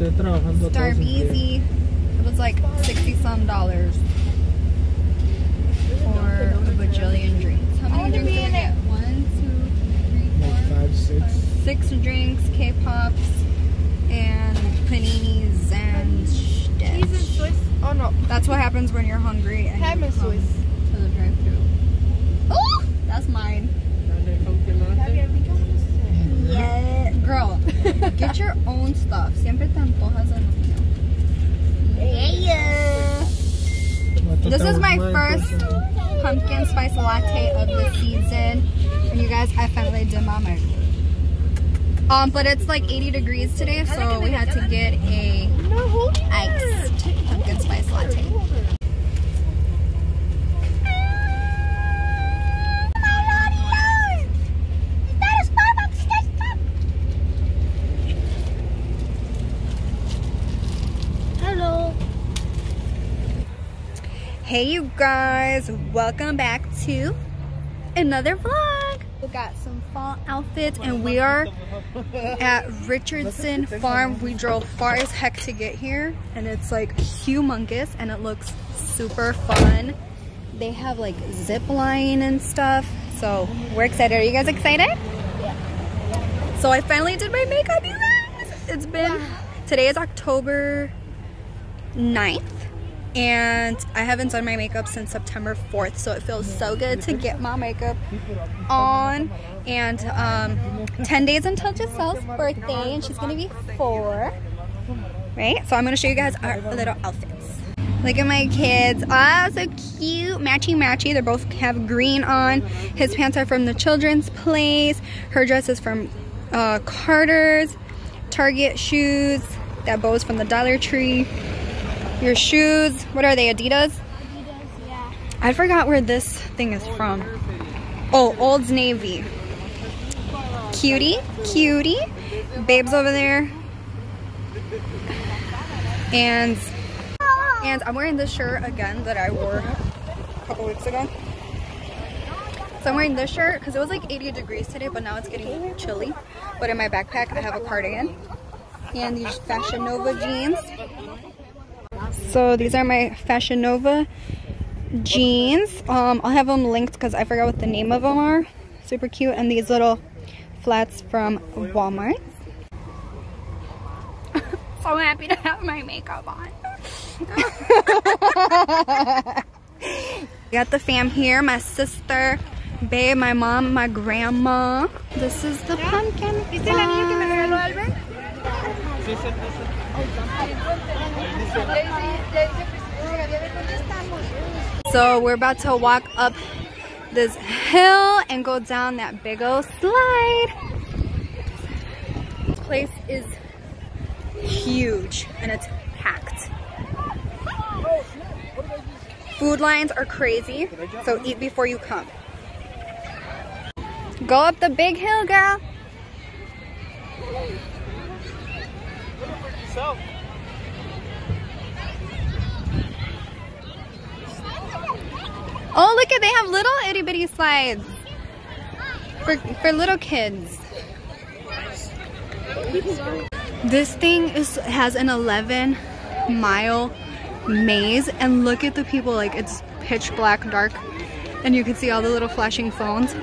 Estoy trabajando todo ese Starbeezy. It was like 60 some dollars for a bajillion drinks. How many drinks did we get? One, two, three, tiempo. Like five, six. Six drinks, K-pops, and paninis and Cheese and. Swiss. Oh no. That's what happens when you're hungry and Ham you and come Swiss. to the drive-thru. Oh, that's mine. Gabi, I think I want to say. Yeah, girl, get your own stuff. Siempre te antojas de lo mío. Yeah. This is my first pumpkin spice latte of the season. And you guys, I finally did my makeup. Um, but it's like 80 degrees today, so we had to get a No, iced pumpkin spice latte. Hey you guys, welcome back to another vlog. We got some fall outfits and we are at Richardson Farm. We drove far as heck to get here and it's like humongous and it looks super fun. They have like zip line and stuff. So we're excited. Are you guys excited? Yeah. So I finally did my makeup, you guys. It's been, today is October 9th and I haven't done my makeup since September 4th so it feels so good to get my makeup on. And um, 10 days until Giselle's birthday and she's gonna be four right? So I'm gonna show you guys our little outfits. Look at my kids. Ah so cute. Matchy matchy. They both have green on. His pants are from the children's place. Her dress is from uh, Carter's. Target shoes that bow's from the Dollar Tree your shoes, what are they, Adidas? Adidas, yeah. I forgot where this thing is from. Oh, Old Navy. Cutie, cutie. Babes over there. And and I'm wearing this shirt again that I wore a couple weeks ago. So I'm wearing this shirt because it was like 80 degrees today, but now it's getting chilly. But in my backpack, I have a cardigan and these Fashion Nova jeans. So these are my Fashion Nova jeans. Um, I'll have them linked because I forgot what the name of them are. Super cute. And these little flats from Walmart. so happy to have my makeup on. Got the fam here. My sister, babe, my mom, my grandma. This is the pumpkin ¿Viste So we're about to walk up this hill and go down that big old slide. This Place is huge and it's packed. Food lines are crazy, so eat before you come. Go up the big hill, girl. Oh, look at they have little itty bitty slides for for little kids. This thing is has an 11 mile maze, and look at the people. Like it's pitch black, dark, and you can see all the little flashing phones.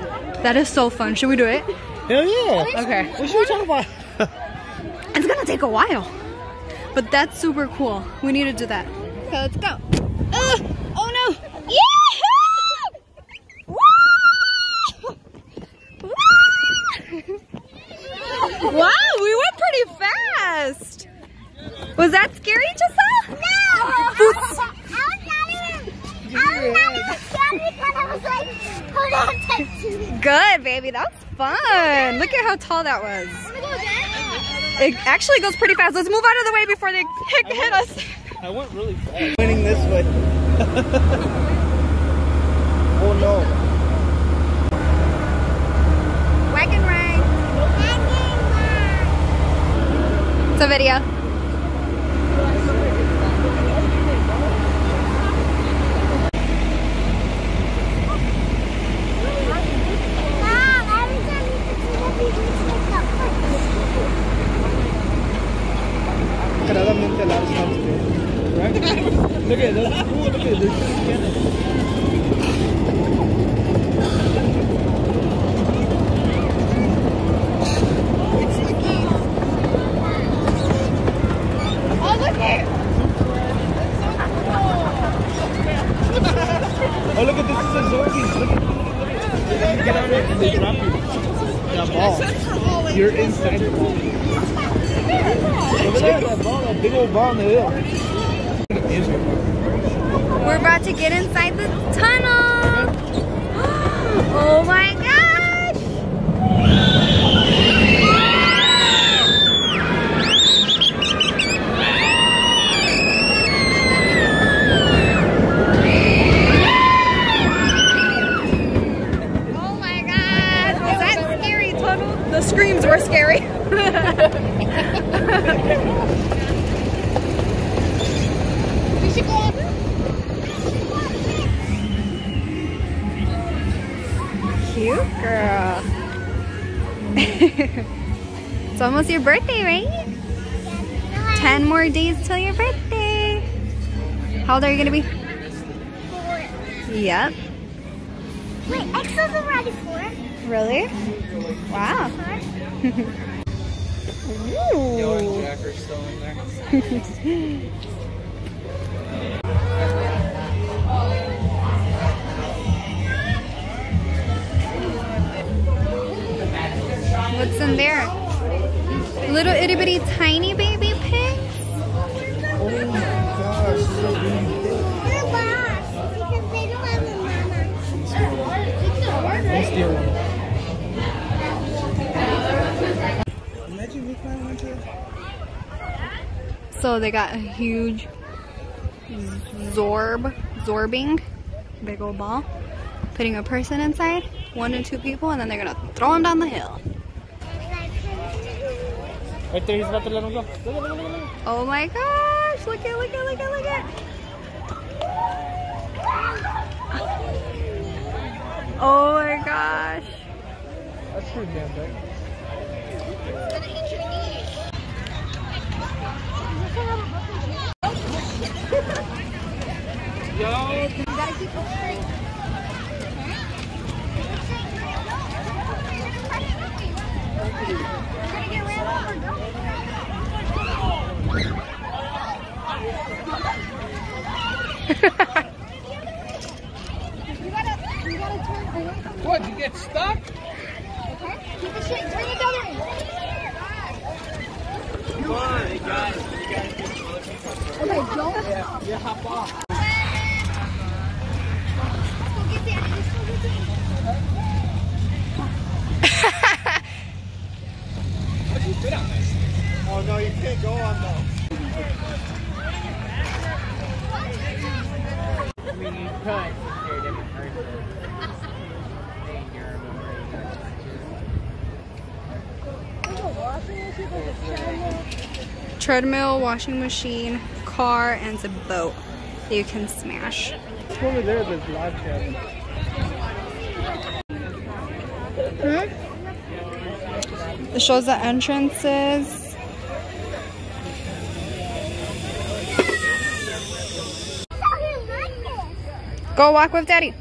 That is so fun. Should we do it? hell yeah. Okay. What should we talk about? It's gonna take a while, but that's super cool. We need to do that. Okay, let's go. Ugh, oh no! Yahoo! Woo! Woo! wow, we went pretty fast. Was that scary, Giselle? No! I was not even. I was not even scared because I was like, hold on, touch you. Good, baby. That's fun. Look at how tall that was. It actually goes pretty fast. Let's move out of the way before they hit, hit us. I went really fast. Winning this way. oh no. Wagon ride. It's a video. a lot of stuff today. Right? look at this. Ooh, Cute girl. it's almost your birthday, right? 10 more days till your birthday. How old are you going to be? Four. Yep. Wait, X is already four. Really? Wow. Ooh. What's in there? Little itty bitty tiny baby pigs? So they got a huge zorb, zorbing, big old ball, putting a person inside, one or two people, and then they're gonna throw them down the hill. Right there, he's about to let him go. Look, look, look, look, look. Oh my gosh, look at, look at, look at, look at. Oh my gosh. That's pretty damn big. Yo, what? You get stuck? Keep the shit. Turn the other way. Come on, you guys. You guys get. Okay, don't. Yeah, yeah, hop off. Go get Daddy. Let's go get Daddy. How'd you fit on this? Oh no, you can't go on those. I mean, you could if you're a different person. Treadmill, washing machine, car, and a boat that you can smash. Over there, there's live chat. Hmm? It shows the entrances. Go walk with daddy.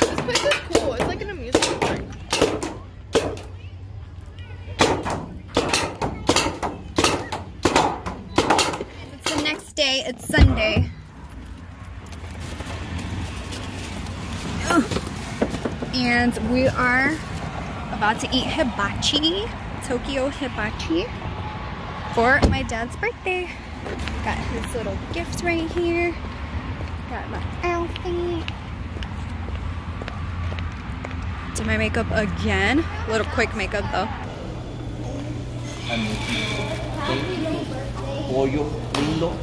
This place is cool. It's like an amusement park. It's the next day. It's Sunday. Ugh. And we are about to eat hibachi, Tokyo hibachi, for my dad's birthday. Got his little gift right here. Got my outfit. Did my makeup again. A little quick makeup though.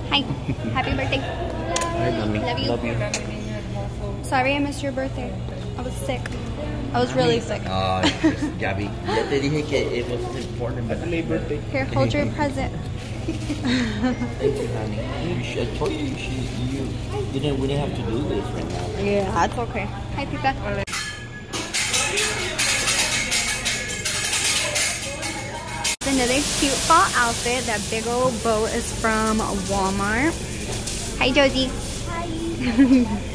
Hi. Happy birthday. Hi. Love you. Love you. Sorry I missed your birthday. I was sick. I was really sick. Ah, Gabby. Ya te dije que it was important, but Happy birthday. Here, hold your present. Thank you, honey. You should, I told you, you, should, you, you didn't, we didn't have to do this right now. Yeah, that's okay. Hi, Tita. Another cute fall outfit. That big old bow is from Walmart. Hi, Josie.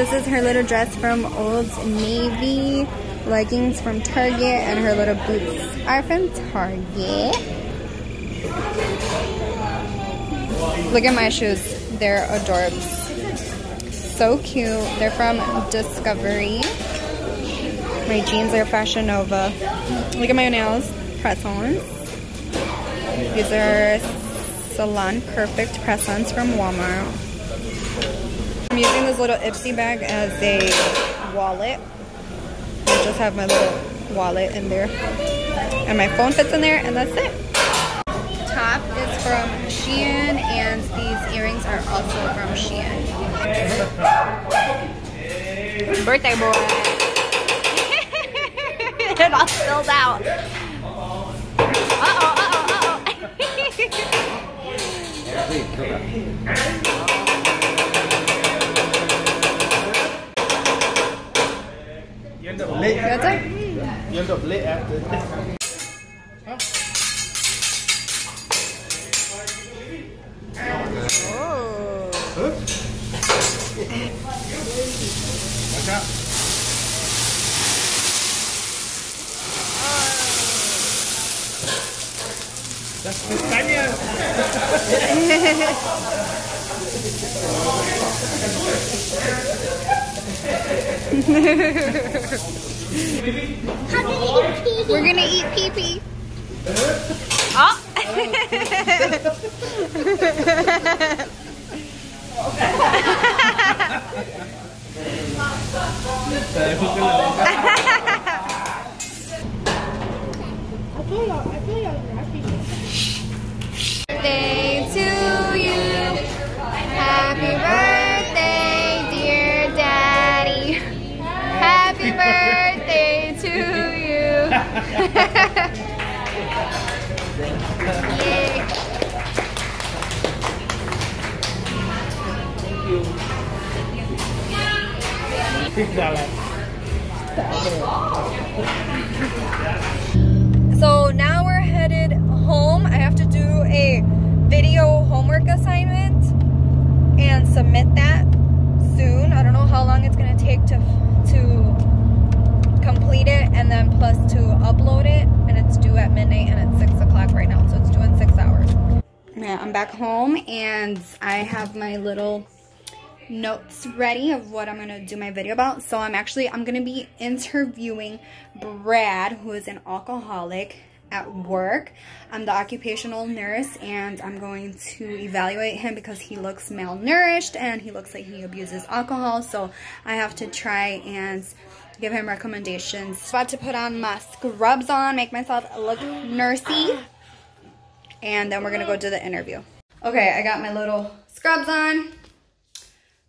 this is her little dress from Old Navy. Leggings from Target. And her little boots are from Target. Look at my shoes. They're adorbs. So cute. They're from Discovery. My jeans are Fashion Nova. Look at my nails. Press-ons. These are Salon Perfect press-ons from Walmart. Using this little Ipsy bag as a wallet. I just have my little wallet in there. And my phone fits in there and that's it. Top is from Shein and these earrings are also from Shein. Birthday boy. it all spilled out. Uh-oh, uh-oh, uh-oh. You end up lit. That's it. You end up lit after this. Oh. Huh? Watch out. That's We're gonna eat pee pee. Oh. Birthday So now we're headed home. I have to do a video homework assignment and submit that soon. I don't know how long it's gonna take to to complete it and then plus to upload it. And it's due at midnight and it's six o'clock right now, so it's due in six hours. Yeah, I'm back home and I have my little notes ready of what I'm gonna do my video about. So I'm actually, I'm gonna be interviewing Brad, who is an alcoholic at work. I'm the occupational nurse and I'm going to evaluate him because he looks malnourished and he looks like he abuses alcohol. So I have to try and give him recommendations. About to put on my scrubs on, make myself look nursey. And then we're gonna go do the interview. Okay, I got my little scrubs on.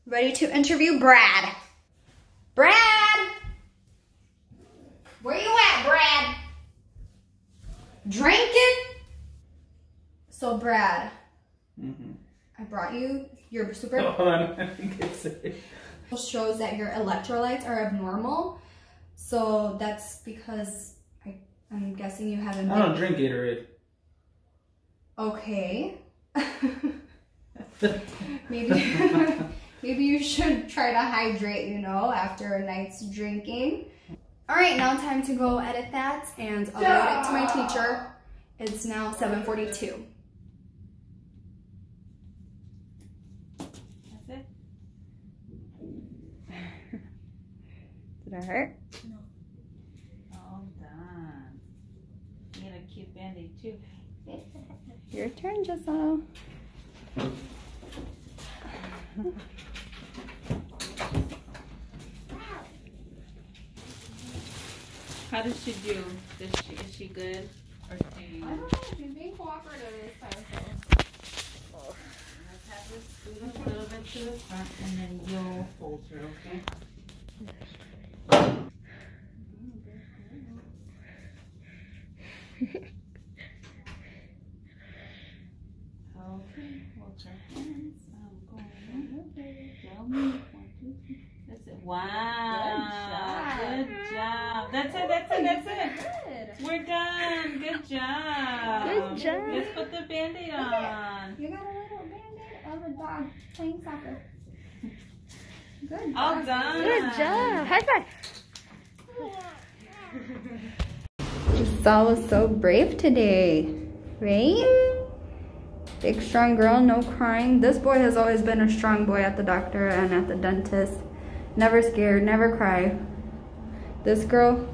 Ready to interview Brad. Brad! Where you at, Brad? Drinking? So, Brad, Mhm. I brought you your super Hold on. I think it's it. shows that your electrolytes are abnormal. So that's because I, I'm guessing you haven't I don't drink Gatorade. okay. maybe maybe you should try to hydrate, you know, after a night's drinking. All right, now time to go edit that and I'll upload it to my teacher. It's now 7:42. That's it? Did it hurt? No. All done. You got a cute band-aid too. Your turn, Giselle. How does she do? Does she, is she good? Or she... I don't know, she's being cooperative this time, so. Let's have her scoot a little bit to the front and then you'll hold her, okay? Okay, hold her hands. I'm going over. Tell me. One, two, three. That's it. Wow. Good job. That's it, that's it, that's it. Good. We're done. Good job. Good job. Let's put the band-aid on. You got a little band-aid of a dog playing soccer. Good All job. done. Good job. High five. Giselle was so brave today, right? Big strong girl, no crying. This boy has always been a strong boy at the doctor and at the dentist. Never scared, never cry. This girl,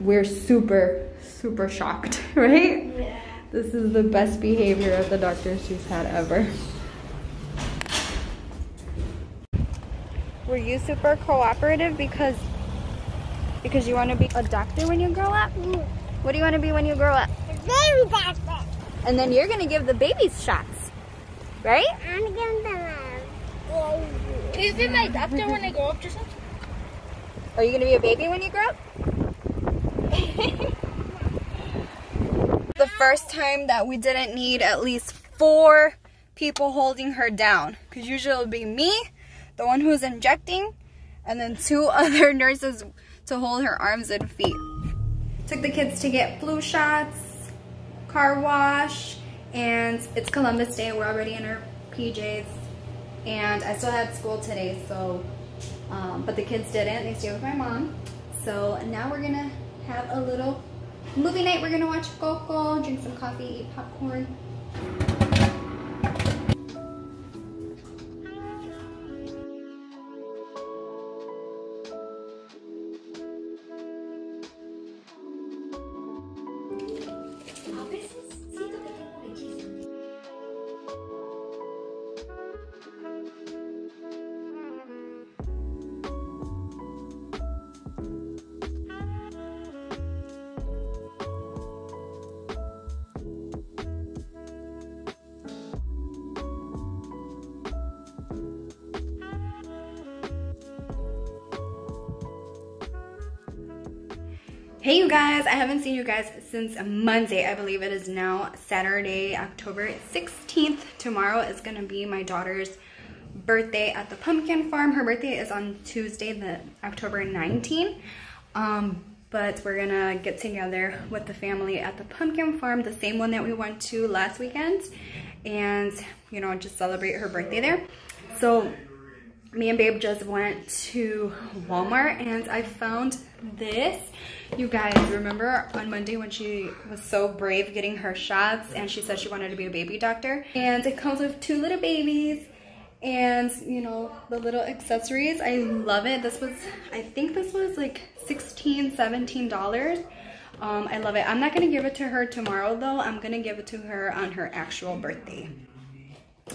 we're super, super shocked, right? Yeah. This is the best behavior of the doctor she's had ever. Were you super cooperative because because you want to be a doctor when you grow up? Mm-hmm. What do you want to be when you grow up? Baby doctor. And then you're gonna give the babies shots, right? I'm giving them a Can you be my doctor when I grow up, Tristan? Are you gonna be a baby when you grow up? the first time that we didn't need at least four people holding her down. Because usually it'll be me, the one who's injecting, and then two other nurses to hold her arms and feet. Took the kids to get flu shots, car wash, and it's Columbus Day. We're already in our PJs. And I still had school today, so, um, but the kids didn't. They stayed with my mom. So now we're gonna have a little movie night. We're gonna watch Coco, drink some coffee, eat popcorn. Hey you guys, I haven't seen you guys since Monday. I believe it is now Saturday, October 16th. Tomorrow is gonna be my daughter's birthday at the pumpkin farm. Her birthday is on Tuesday, the October 19th. Um, but we're gonna get together with the family at the pumpkin farm, the same one that we went to last weekend, and you know, just celebrate her birthday there. So me and babe just went to Walmart and I found this. You guys remember on Monday when she was so brave getting her shots and she said she wanted to be a baby doctor. And it comes with two little babies and you know the little accessories. I love it. This was, I think this was like 16 $17. Um, I love it. I'm not gonna give it to her tomorrow though. I'm gonna give it to her on her actual birthday.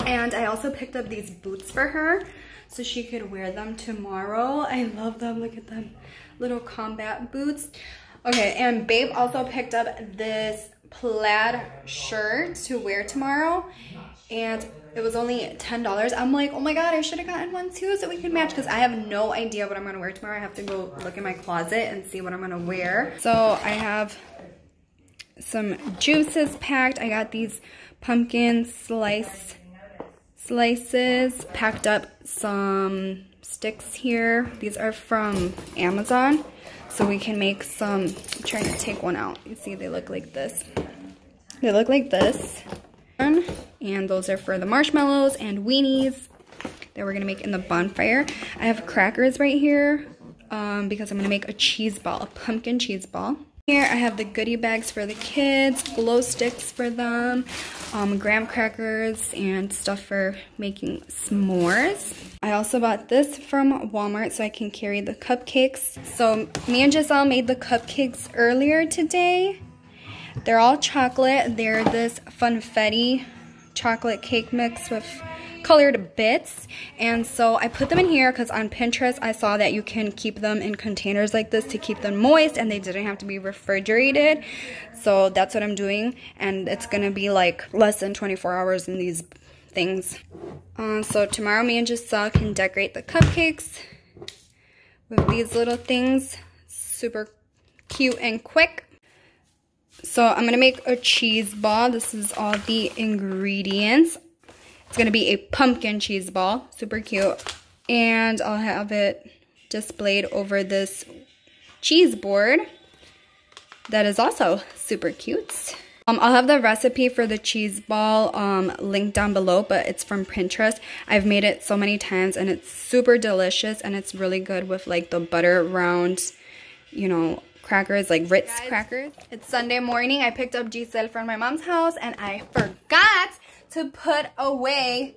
And I also picked up these boots for her so she could wear them tomorrow. I love them. Look at them. Little combat boots. Okay, and Babe also picked up this plaid shirt to wear tomorrow. And it was only $10. I'm like, oh my god, I should have gotten one too so we could match because I have no idea what I'm going to wear tomorrow. I have to go look in my closet and see what I'm going to wear. So I have some juices packed. I got these pumpkin slice slices, packed up some sticks here. These are from Amazon, so we can make some, I'm trying to take one out. You see they look like this. They look like this. And those are for the marshmallows and weenies that we're gonna make in the bonfire. I have crackers right here um, because I'm gonna make a cheese ball, a pumpkin cheese ball. Here I have the goodie bags for the kids, glow sticks for them, um, graham crackers, and stuff for making s'mores. I also bought this from Walmart so I can carry the cupcakes. So me and Giselle made the cupcakes earlier today. They're all chocolate. They're this funfetti chocolate cake mix with colored bits. And so I put them in here because on Pinterest I saw that you can keep them in containers like this to keep them moist and they didn't have to be refrigerated. So that's what I'm doing. And it's gonna be like less than 24 hours in these things. Uh, so tomorrow me and Giselle can decorate the cupcakes with these little things. Super cute and quick so I'm gonna make a cheese ball this is all the ingredients it's going to be a pumpkin cheese ball. Super cute. And I'll have it displayed over this cheese board that is also super cute. Um, I'll have the recipe for the cheese ball um, linked down below, but it's from Pinterest. I've made it so many times and it's super delicious and it's really good with like the butter round, you know, crackers, like Ritz crackers. It's Sunday morning. I picked up Giselle from my mom's house and I forgot to put away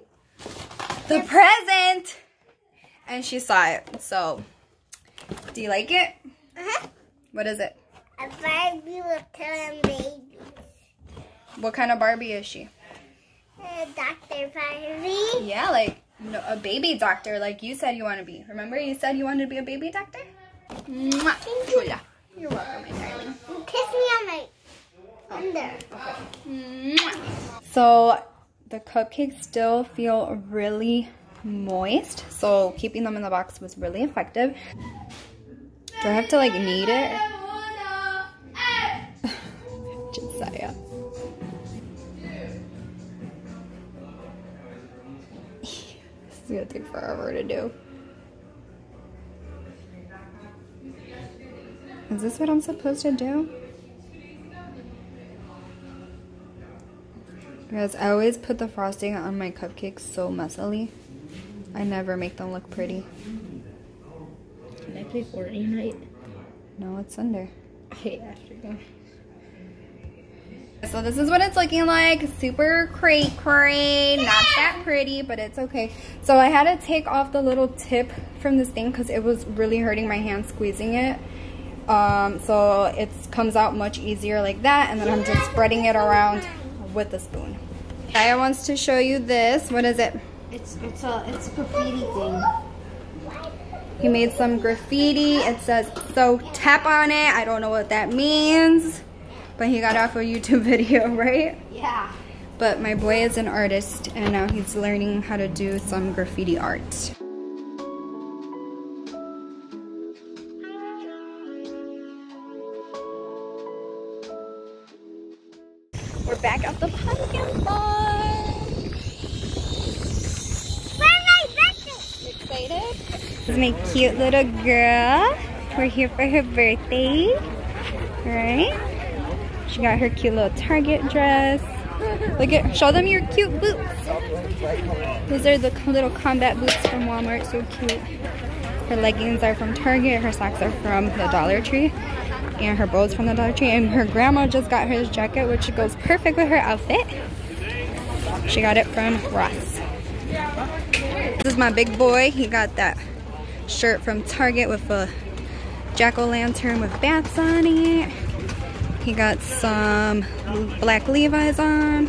the present. And she saw it. So, do you like it? Uh-huh. What is it? A Barbie with ten babies. What kind of Barbie is she? Uh, Dr. Barbie. Yeah, like no, a baby doctor, like you said you want to be. Remember you said you wanted to be a baby doctor? Mwah. Chula. You're welcome, my darling. Kiss me on my under. Mwah. So the cupcakes still feel really moist. So keeping them in the box was really effective. Do I have to like knead it? Josiah. this is gonna take forever to do. Is this what I'm supposed to do? Guys, I always put the frosting on my cupcakes so messily. I never make them look pretty. Can I play Fortnite night? No, it's. I hate after So this is what it's looking like. Super cray cray. Not that pretty, but it's okay. So I had to take off the little tip from this thing because it was really hurting my hand squeezing it. Um, so it comes out much easier like that. And then I'm just spreading it around with a spoon. Kaya wants to show you this. What is it? It's it's a it's a graffiti thing. He made some graffiti. It says, so tap on it. I don't know what that means. But he got off a YouTube video, right? Yeah. But my boy is an artist and now he's learning how to do some graffiti art. Is my cute little girl. We're here for her birthday. Right? She got her cute little Target dress. Look at, show them your cute boots. Those are the little combat boots from Walmart, so cute. Her leggings are from Target, her socks are from the Dollar Tree, and her bows from the Dollar Tree. And her grandma just got her jacket, which goes perfect with her outfit. She got it from Ross. This is my big boy. He got that shirt from Target with a jack-o'-lantern with bats on it. He got some black Levi's on.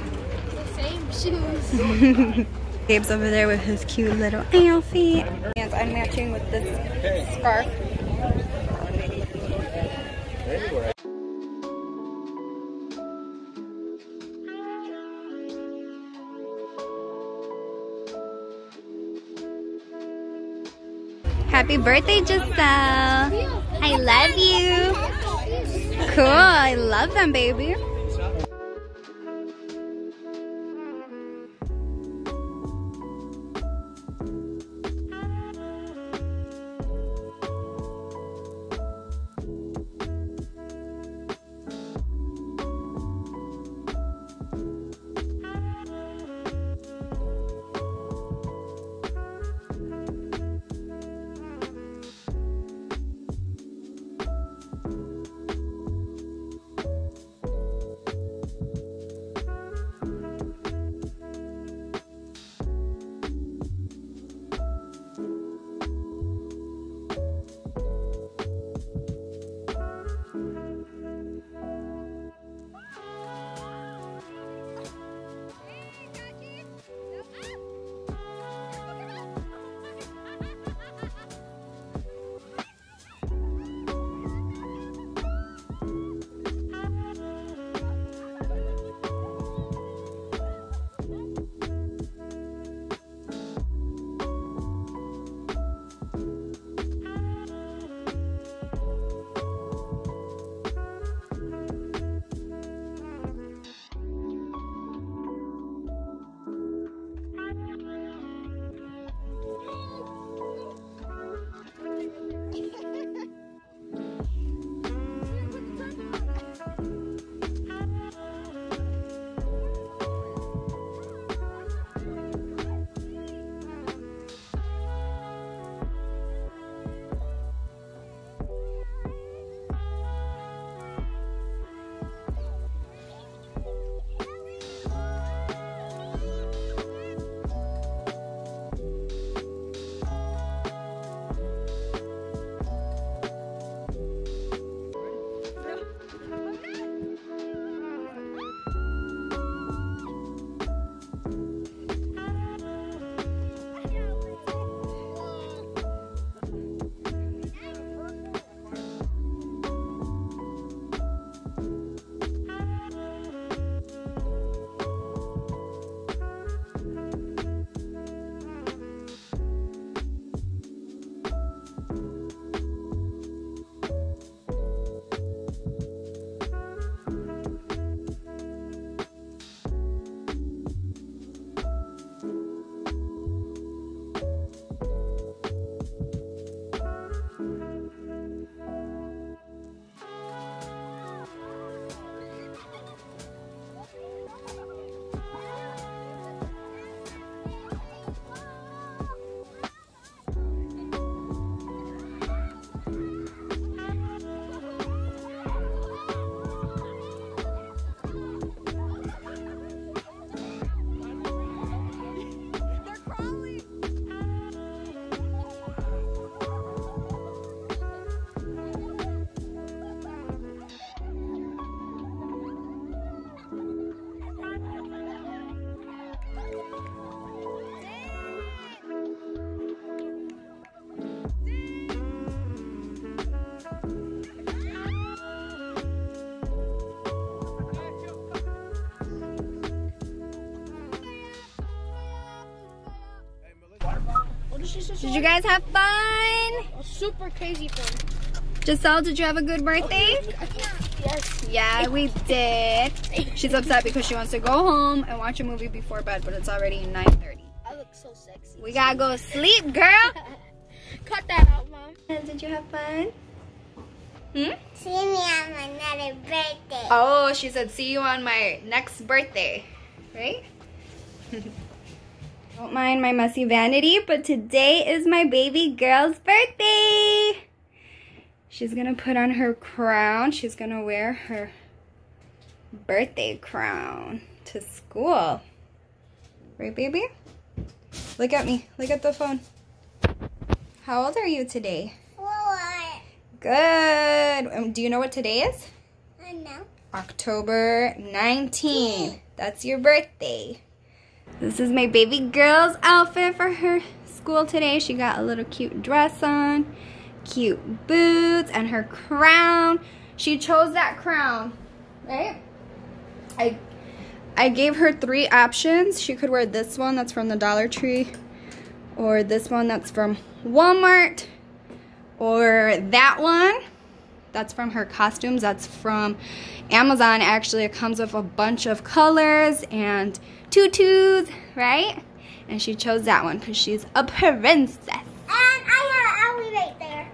Same shoes. Gabe's over there with his cute little outfit. And I'm matching with this scarf. Happy birthday, Giselle. I love you. Cool, I love them, baby. Did you guys have fun? Super crazy fun. Giselle, did you have a good birthday? Yes. Yeah, we did. She's upset because she wants to go home and watch a movie before bed, but it's already 9.30. I look so sexy. We gotta go sleep, girl. Cut that out, mom. Did you have fun? Hmm? See me on my another birthday. Oh, she said see you on my next birthday, right? Don't mind my messy vanity, but today is my baby girl's birthday. She's gonna put on her crown. She's gonna wear her birthday crown to school. Right, baby? Look at me. Look at the phone. How old are you today? Four. Good. Um, do you know what today is? I know. October 19. That's your birthday. This is my baby girl's outfit for her school today. She got a little cute dress on, cute boots, and her crown. She chose that crown, right? I I gave her three options. She could wear this one that's from the Dollar Tree, or this one that's from Walmart, or that one that's from her costumes. That's from Amazon. Actually, it comes with a bunch of colors and tutus, right? And she chose that one because she's a princess. And I got an alley right there.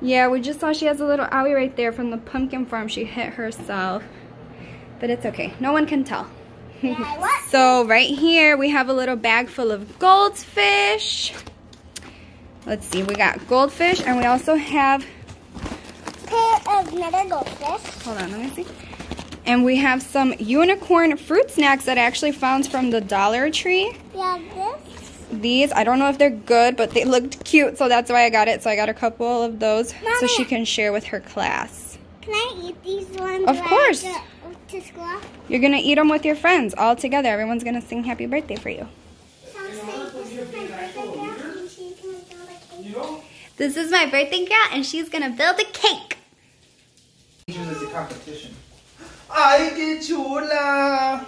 Yeah, we just saw she has a little owie right there from the pumpkin farm. She hit herself. But it's okay. No one can tell. Yeah, so right here we have a little bag full of goldfish. Let's see, we got goldfish and we also have Pair of another goldfish. Hold on, let me see. And we have some unicorn fruit snacks that I actually found from the Dollar Tree. We have this. These, I don't know if they're good, but they looked cute, so that's why I got it. So I got a couple of those so she can share with her class. Can I eat these ones? Of course. get To school. You're gonna eat them with your friends all together. Everyone's gonna sing happy birthday for you. So I'm saying this is my birthday girl, and she's gonna build a cake. This is my birthday girl, and she's gonna build a cake. A competition. ¡Ay, qué chula!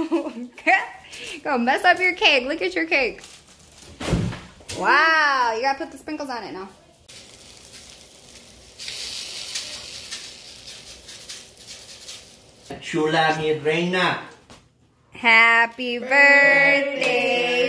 Go mess up your cake. Look at your cake. Wow, you gotta put the sprinkles on it now. Chula, mi reina. Happy birthday